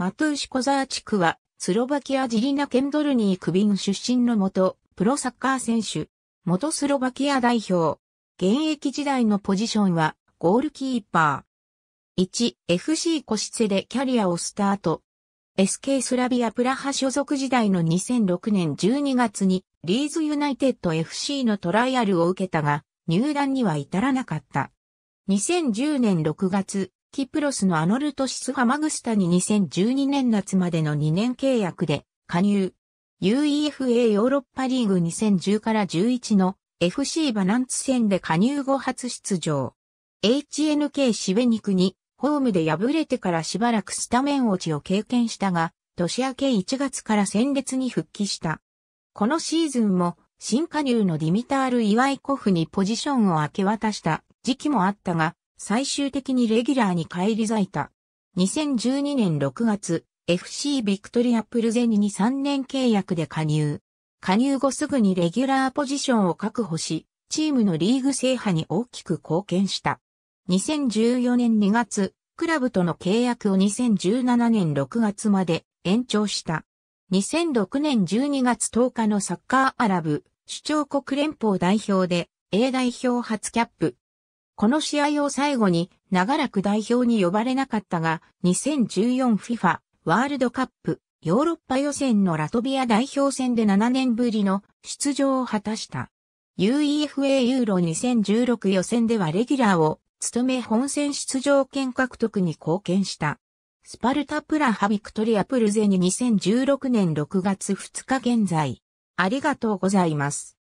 マトゥーシコザーチクは、スロバキアジリナ・ケンドルニークビン出身の元、プロサッカー選手、元スロバキア代表。現役時代のポジションは、ゴールキーパー。1、FC コシツェでキャリアをスタート。SK スラビアプラハ所属時代の2006年12月に、リーズユナイテッド FC のトライアルを受けたが、入団には至らなかった。2010年6月、キプロスのアノルトシスハマグスタに2012年夏までの2年契約で加入。UEFA ヨーロッパリーグ2010から11の FC バナンツ戦で加入後初出場。HNK シベニクにホームで敗れてからしばらくスタメン落ちを経験したが、年明け1月から戦列に復帰した。このシーズンも新加入のディミタール・イワイコフにポジションを明け渡した時期もあったが、最終的にレギュラーに返り咲いた。2012年6月、FC ビクトリアプルゼニに3年契約で加入。加入後すぐにレギュラーポジションを確保し、チームのリーグ制覇に大きく貢献した。2014年2月、クラブとの契約を2017年6月まで延長した。2006年12月10日のサッカーアラブ首長国連邦代表で A 代表初キャップこの試合を最後に長らく代表に呼ばれなかったが、2014FIFA ワールドカップヨーロッパ予選のラトビア代表戦で7年ぶりの出場を果たした。UEFA ユーロ2016予選ではレギュラーを務め本戦出場権獲得に貢献した。スパルタプラハビクトリアプルゼに2016年6月2日現在。ありがとうございます。